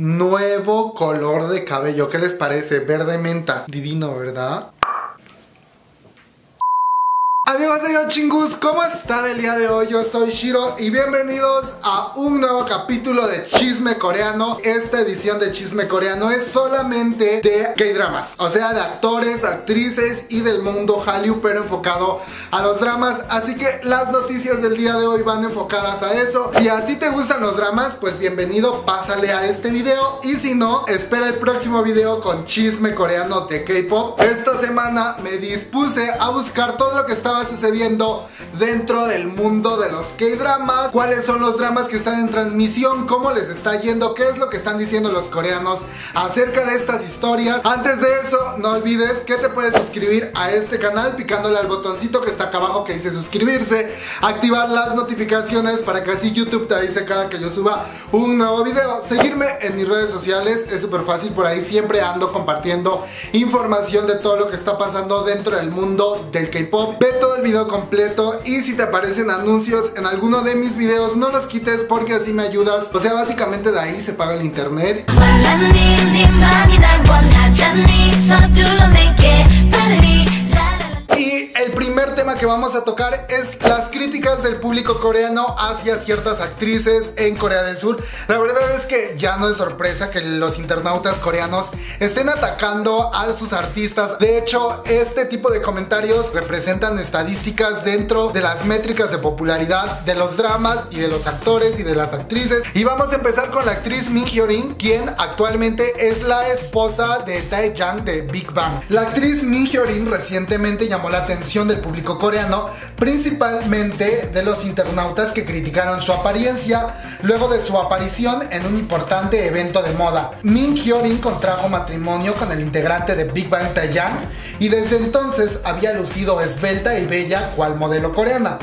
nuevo color de cabello. ¿Qué les parece? Verde menta. Divino, ¿verdad? Amigos de Chingus, ¿cómo están el día de hoy? Yo soy Shiro y bienvenidos a un nuevo capítulo de Chisme Coreano. Esta edición de Chisme Coreano es solamente de K-dramas, o sea, de actores, actrices y del mundo Hallyu, pero enfocado a los dramas. Así que las noticias del día de hoy van enfocadas a eso. Si a ti te gustan los dramas, pues bienvenido, pásale a este video. Y si no, espera el próximo video con Chisme Coreano de K-pop. Esta semana me dispuse a buscar todo lo que estaba sucediendo dentro del mundo de los K-dramas, cuáles son los dramas que están en transmisión, cómo les está yendo, qué es lo que están diciendo los coreanos acerca de estas historias. Antes de eso, no olvides que te puedes suscribir a este canal picándole al botoncito que está acá abajo que dice suscribirse, activar las notificaciones para que así YouTube te avise cada que yo suba un nuevo video. Seguirme en mis redes sociales es súper fácil, por ahí siempre ando compartiendo información de todo lo que está pasando dentro del mundo del K-pop. Ve el video completo y si te aparecen anuncios en alguno de mis videos no los quites porque así me ayudas. O sea, básicamente de ahí se paga el internet. El primer tema que vamos a tocar es las críticas del público coreano hacia ciertas actrices en Corea del Sur. La verdad es que ya no es sorpresa que los internautas coreanos estén atacando a sus artistas. De hecho, este tipo de comentarios representan estadísticas dentro de las métricas de popularidad de los dramas y de los actores y de las actrices. Y vamos a empezar con la actriz Min Hyorin, quien actualmente es la esposa de Tae-jang de Big Bang. La actriz Min Hyorin recientemente llamó la atención del público coreano, principalmente de los internautas que criticaron su apariencia luego de su aparición en un importante evento de moda. Min Hyorin contrajo matrimonio con el integrante de Big Bang Taeyang y desde entonces había lucido esbelta y bella cual modelo coreana.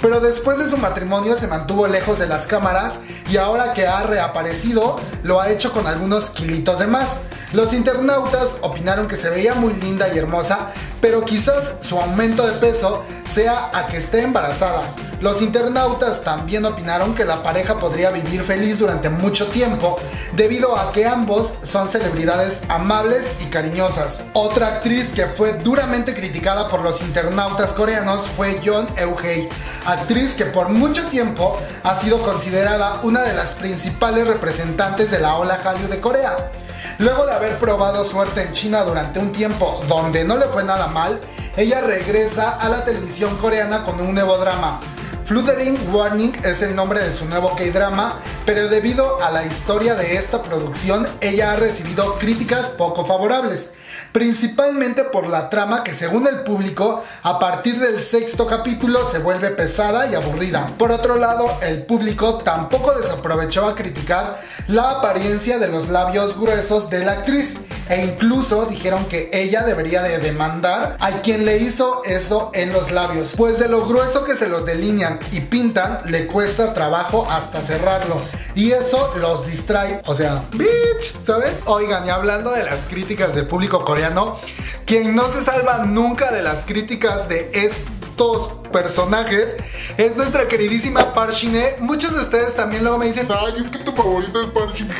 Pero después de su matrimonio se mantuvo lejos de las cámaras y ahora que ha reaparecido lo ha hecho con algunos kilitos de más. Los internautas opinaron que se veía muy linda y hermosa, pero quizás su aumento de peso sea a que esté embarazada. Los internautas también opinaron que la pareja podría vivir feliz durante mucho tiempo debido a que ambos son celebridades amables y cariñosas. Otra actriz que fue duramente criticada por los internautas coreanos fue John Eugei, actriz que por mucho tiempo ha sido considerada una de las principales representantes de la ola Hallyu de Corea. Luego de haber probado suerte en China durante un tiempo donde no le fue nada mal, ella regresa a la televisión coreana con un nuevo drama. Fluttering Warning es el nombre de su nuevo K-drama, pero debido a la historia de esta producción, ella ha recibido críticas poco favorables principalmente por la trama que según el público, a partir del sexto capítulo se vuelve pesada y aburrida. Por otro lado, el público tampoco desaprovechó a criticar la apariencia de los labios gruesos de la actriz e incluso dijeron que ella debería de demandar a quien le hizo eso en los labios, pues de lo grueso que se los delinean y pintan le cuesta trabajo hasta cerrarlo y eso los distrae, o sea, bitch, ¿saben? Oigan, y hablando de las críticas del público coreano, quien no se salva nunca de las críticas de estos personajes es nuestra queridísima Parshine. Muchos de ustedes también luego me dicen, ay, es que tu favorita es Parshine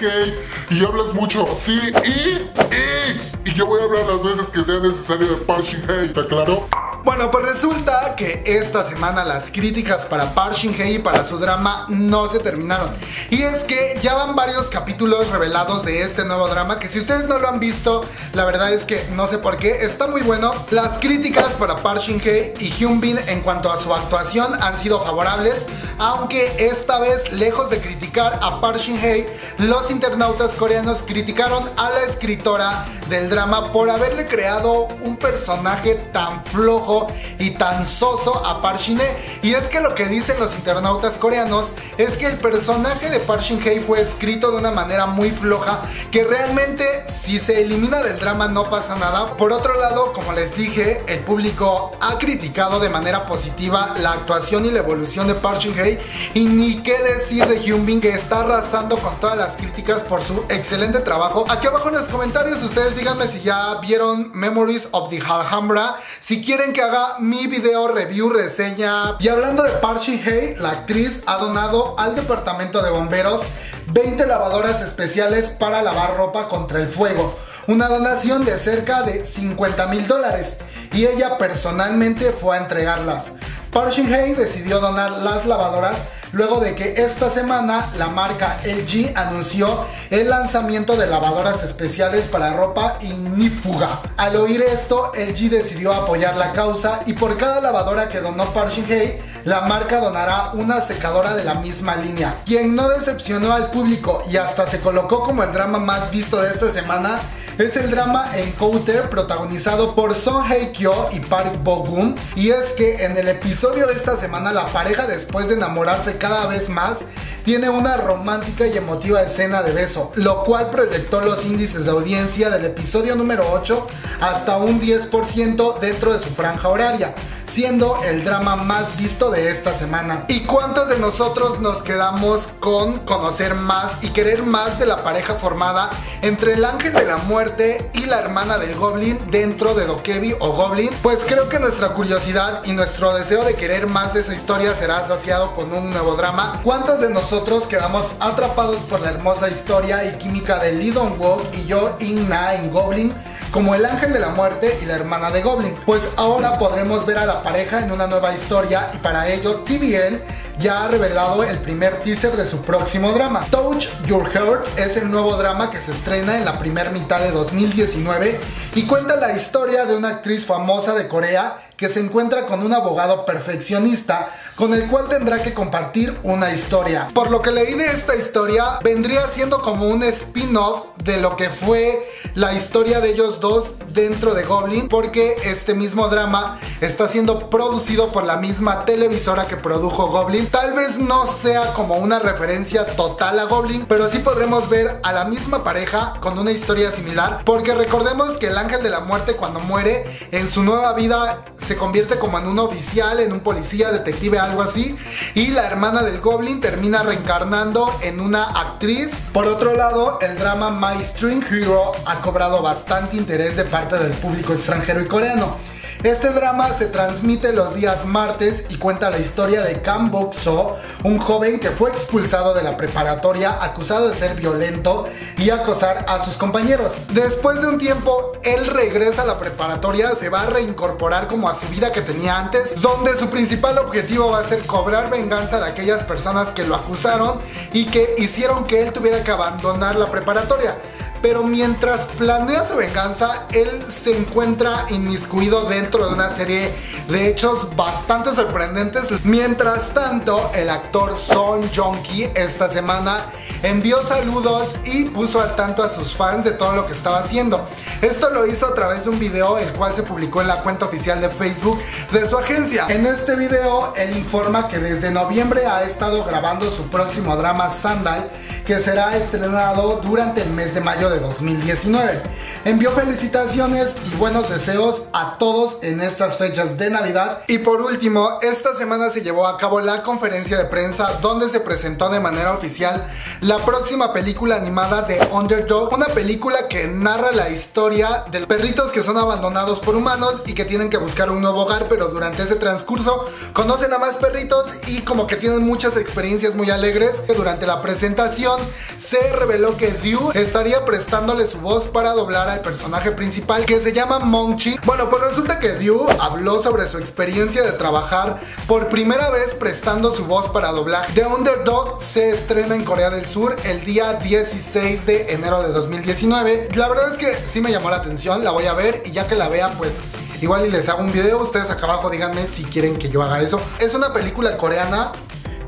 y hablas mucho. Sí, y, y, y yo voy a hablar las veces que sea necesario de Parshine ¿está claro? Bueno, pues resulta que esta semana las críticas para Park Hye y para su drama no se terminaron. Y es que ya van varios capítulos revelados de este nuevo drama que si ustedes no lo han visto, la verdad es que no sé por qué, está muy bueno. Las críticas para Park Hye y Hyun Bin en cuanto a su actuación han sido favorables, aunque esta vez lejos de criticar a Park Hye, los internautas coreanos criticaron a la escritora del drama por haberle creado un personaje tan flojo y tan soso a Park Shin Y es que lo que dicen los internautas coreanos es que el personaje de Park Shin fue escrito de una manera muy floja, que realmente si se elimina del drama no pasa nada. Por otro lado, como les dije, el público ha criticado de manera positiva la actuación y la evolución de Park Shin y ni qué decir de Hyun Bin que está arrasando con todas las críticas por su excelente trabajo. Aquí abajo en los comentarios ustedes díganme si ya vieron Memories of the Alhambra, si quieren que haga mi video review reseña. Y hablando de Park Shin-hye, la actriz ha donado al departamento de bomberos 20 lavadoras especiales para lavar ropa contra el fuego. Una donación de cerca de 50 mil dólares y ella personalmente fue a entregarlas. Parching Hay decidió donar las lavadoras luego de que esta semana la marca LG anunció el lanzamiento de lavadoras especiales para ropa ignífuga. Al oír esto, LG decidió apoyar la causa y por cada lavadora que donó Parching Hay, la marca donará una secadora de la misma línea. Quien no decepcionó al público y hasta se colocó como el drama más visto de esta semana es el drama Encounter protagonizado por Song Hye Kyo y Park Bo Gum. Y es que en el episodio de esta semana la pareja después de enamorarse cada vez más tiene una romántica y emotiva escena de beso, lo cual proyectó los índices de audiencia del episodio número 8 hasta un 10% dentro de su franja horaria siendo el drama más visto de esta semana. ¿Y cuántos de nosotros nos quedamos con conocer más y querer más de la pareja formada entre el ángel de la muerte y la hermana del goblin dentro de Dokebi o Goblin? Pues creo que nuestra curiosidad y nuestro deseo de querer más de esa historia será saciado con un nuevo drama. ¿Cuántos de nosotros quedamos atrapados por la hermosa historia y química de Lee Dong-wook y Yo In-na en Goblin? como el ángel de la muerte y la hermana de Goblin. Pues ahora podremos ver a la pareja en una nueva historia y para ello TVN ya ha revelado el primer teaser de su próximo drama. Touch Your Heart es el nuevo drama que se estrena en la primera mitad de 2019 y cuenta la historia de una actriz famosa de Corea que se encuentra con un abogado perfeccionista con el cual tendrá que compartir una historia. Por lo que leí de esta historia, vendría siendo como un spin-off de lo que fue la historia de ellos dos dentro de Goblin, porque este mismo drama está siendo producido por la misma televisora que produjo Goblin. Tal vez no sea como una referencia total a Goblin, pero sí podremos ver a la misma pareja con una historia similar, porque recordemos que el ángel de la muerte cuando muere en su nueva vida se convierte como en un oficial, en un policía, detective, algo así. Y la hermana del Goblin termina reencarnando en una actriz. Por otro lado, el drama My String Hero ha cobrado bastante interés de parte del público extranjero y coreano. Este drama se transmite los días martes y cuenta la historia de Kam Bok-so, un joven que fue expulsado de la preparatoria acusado de ser violento y acosar a sus compañeros. Después de un tiempo, él regresa a la preparatoria, se va a reincorporar como a su vida que tenía antes, donde su principal objetivo va a ser cobrar venganza de aquellas personas que lo acusaron y que hicieron que él tuviera que abandonar la preparatoria pero mientras planea su venganza, él se encuentra inmiscuido dentro de una serie de hechos bastante sorprendentes. Mientras tanto, el actor Son Jong-ki esta semana envió saludos y puso al tanto a sus fans de todo lo que estaba haciendo. Esto lo hizo a través de un video el cual se publicó en la cuenta oficial de Facebook de su agencia. En este video, él informa que desde noviembre ha estado grabando su próximo drama Sandal que será estrenado durante el mes de mayo de 2019. Envió felicitaciones y buenos deseos a todos en estas fechas de Navidad. Y por último, esta semana se llevó a cabo la conferencia de prensa donde se presentó de manera oficial la próxima película animada de Underdog, una película que narra la historia de perritos que son abandonados por humanos y que tienen que buscar un nuevo hogar, pero durante ese transcurso conocen a más perritos y como que tienen muchas experiencias muy alegres. Durante la presentación se reveló que Dew estaría prestándole su voz para doblar al personaje principal que se llama Monchi. Bueno, pues resulta que Dew habló sobre su experiencia de trabajar por primera vez prestando su voz para doblaje. The Underdog se estrena en Corea del Sur el día 16 de enero de 2019. La verdad es que sí me llamó la atención, la voy a ver y ya que la vea pues igual y les hago un video, ustedes acá abajo díganme si quieren que yo haga eso. Es una película coreana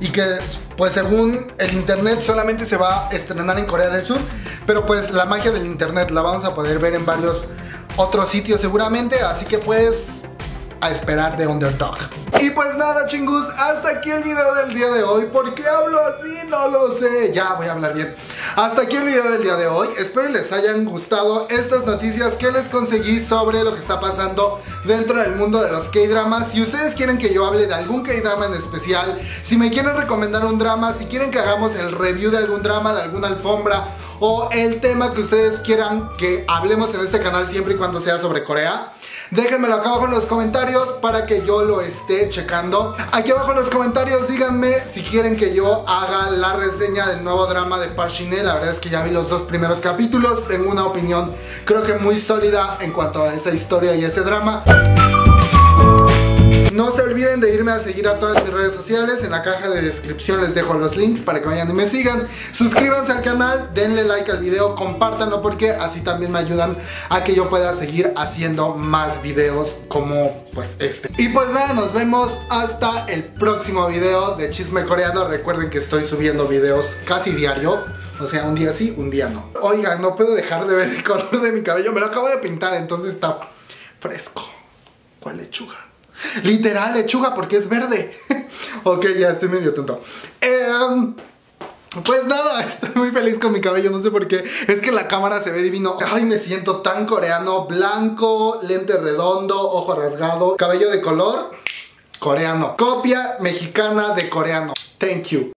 y que pues según el internet solamente se va a estrenar en Corea del Sur, pero pues la magia del internet la vamos a poder ver en varios otros sitios seguramente, así que pues a esperar de Underdog. Y pues nada chingus, hasta aquí el video del día de hoy. ¿Por qué hablo así? No lo sé. Ya voy a hablar bien. Hasta aquí el video del día de hoy. Espero les hayan gustado estas noticias que les conseguí sobre lo que está pasando dentro del mundo de los K-dramas. Si ustedes quieren que yo hable de algún K-drama en especial, si me quieren recomendar un drama, si quieren que hagamos el review de algún drama, de alguna alfombra o el tema que ustedes quieran que hablemos en este canal siempre y cuando sea sobre Corea Déjenmelo acá abajo en los comentarios para que yo lo esté checando. Aquí abajo en los comentarios díganme si quieren que yo haga la reseña del nuevo drama de Parchiné. La verdad es que ya vi los dos primeros capítulos. Tengo una opinión creo que muy sólida en cuanto a esa historia y ese drama. No se olviden de irme a seguir a todas mis redes sociales. En la caja de descripción les dejo los links para que vayan y me sigan. Suscríbanse al canal, denle like al video, compártanlo porque así también me ayudan a que yo pueda seguir haciendo más videos como pues este. Y pues nada, nos vemos hasta el próximo video de Chisme Coreano. Recuerden que estoy subiendo videos casi diario. O sea, un día sí, un día no. Oigan, no puedo dejar de ver el color de mi cabello. Me lo acabo de pintar, entonces está fresco. ¿Cuál lechuga? Literal, lechuga porque es verde. ok, ya estoy medio tonto. Em, pues nada, estoy muy feliz con mi cabello, no sé por qué. Es que la cámara se ve divino. Ay, me siento tan coreano. Blanco, lente redondo, ojo rasgado, cabello de color coreano. Copia mexicana de coreano. Thank you.